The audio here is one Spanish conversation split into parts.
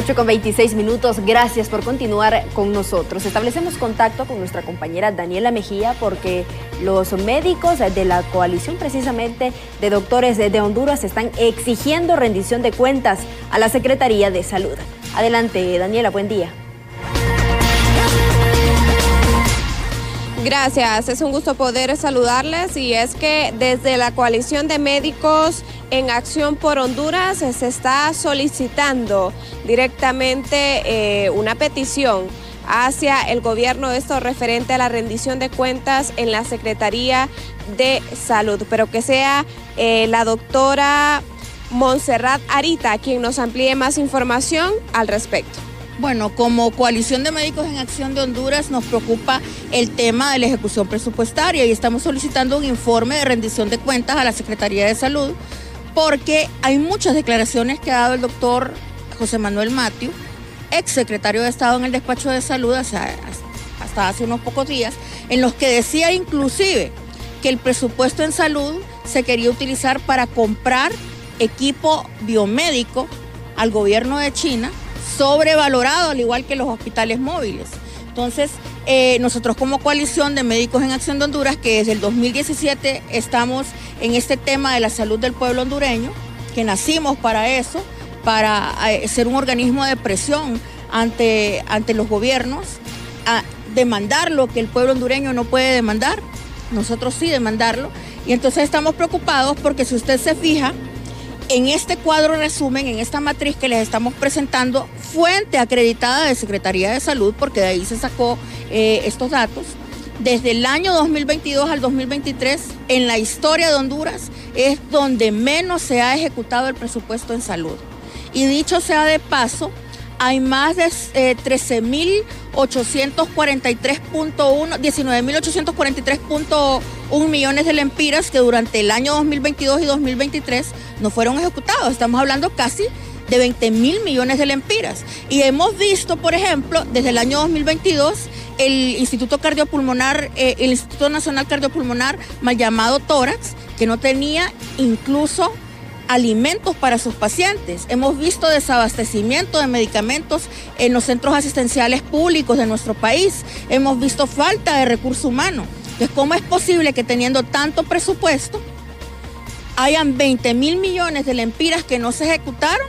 8 con 26 minutos, gracias por continuar con nosotros. Establecemos contacto con nuestra compañera Daniela Mejía porque los médicos de la coalición precisamente de doctores de Honduras están exigiendo rendición de cuentas a la Secretaría de Salud. Adelante, Daniela, buen día. Gracias, es un gusto poder saludarles y es que desde la coalición de médicos en Acción por Honduras se está solicitando directamente eh, una petición hacia el gobierno, esto referente a la rendición de cuentas en la Secretaría de Salud, pero que sea eh, la doctora Montserrat Arita quien nos amplíe más información al respecto. Bueno, como Coalición de Médicos en Acción de Honduras nos preocupa el tema de la ejecución presupuestaria y estamos solicitando un informe de rendición de cuentas a la Secretaría de Salud porque hay muchas declaraciones que ha dado el doctor José Manuel Matiu, ex secretario de Estado en el despacho de salud hasta, hace unos pocos días, en los que decía inclusive que el presupuesto en salud se quería utilizar para comprar equipo biomédico al gobierno de China, sobrevalorado al igual que los hospitales móviles. Entonces, eh, nosotros como coalición de médicos en acción de Honduras, que desde el 2017 estamos en este tema de la salud del pueblo hondureño, que nacimos para eso, para eh, ser un organismo de presión ante, ante los gobiernos, a demandar lo que el pueblo hondureño no puede demandar, nosotros sí demandarlo, y entonces estamos preocupados porque si usted se fija, en este cuadro resumen, en esta matriz que les estamos presentando, fuente acreditada de Secretaría de Salud, porque de ahí se sacó eh, estos datos, desde el año 2022 al 2023, en la historia de Honduras, es donde menos se ha ejecutado el presupuesto en salud. Y dicho sea de paso, hay más de eh, 13.843.1, 19.843.1 un millones de lempiras que durante el año 2022 y 2023 no fueron ejecutados. Estamos hablando casi de 20 mil millones de lempiras. Y hemos visto, por ejemplo, desde el año 2022, el Instituto Cardiopulmonar, eh, el Instituto Nacional Cardiopulmonar, mal llamado Tórax, que no tenía incluso alimentos para sus pacientes. Hemos visto desabastecimiento de medicamentos en los centros asistenciales públicos de nuestro país. Hemos visto falta de recurso humano. Entonces, ¿cómo es posible que teniendo tanto presupuesto hayan 20 mil millones de lempiras que no se ejecutaron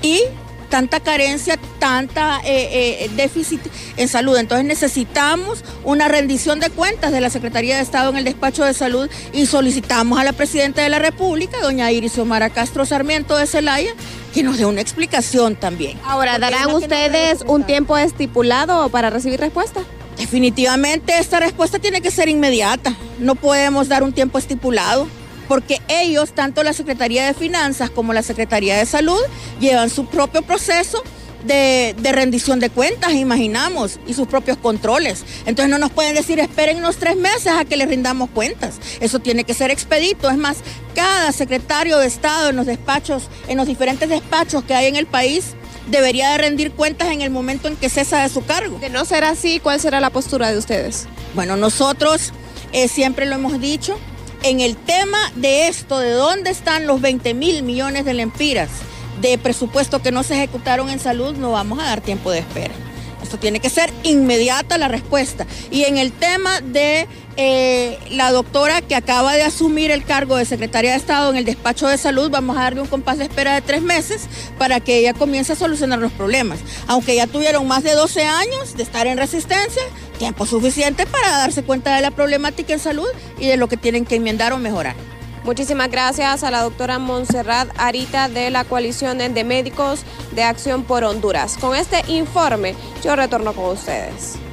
y tanta carencia, tanta eh, eh, déficit en salud. Entonces necesitamos una rendición de cuentas de la Secretaría de Estado en el despacho de salud y solicitamos a la Presidenta de la República, doña Iris Omara Castro Sarmiento de Celaya, que nos dé una explicación también. Ahora, ¿darán ustedes un tiempo estipulado para recibir respuesta? Definitivamente esta respuesta tiene que ser inmediata. No podemos dar un tiempo estipulado porque ellos, tanto la Secretaría de Finanzas como la Secretaría de Salud, llevan su propio proceso de, rendición de cuentas, imaginamos, y sus propios controles. Entonces no nos pueden decir, esperen unos tres meses a que les rindamos cuentas. Eso tiene que ser expedito. Es más, cada secretario de Estado en los despachos, en los diferentes despachos que hay en el país, debería de rendir cuentas en el momento en que cesa de su cargo. De no ser así, ¿cuál será la postura de ustedes? Bueno, nosotros eh, siempre lo hemos dicho, en el tema de esto, de dónde están los 20 mil millones de lempiras de presupuesto que no se ejecutaron en salud, no vamos a dar tiempo de espera. Esto tiene que ser inmediata la respuesta. Y en el tema de eh, la doctora que acaba de asumir el cargo de secretaria de Estado en el despacho de salud, vamos a darle un compás de espera de tres meses para que ella comience a solucionar los problemas. Aunque ya tuvieron más de 12 años de estar en resistencia, tiempo suficiente para darse cuenta de la problemática en salud y de lo que tienen que enmendar o mejorar. Muchísimas gracias a la doctora Montserrat Arita de la Coalición de Médicos de Acción por Honduras. Con este informe yo retorno con ustedes.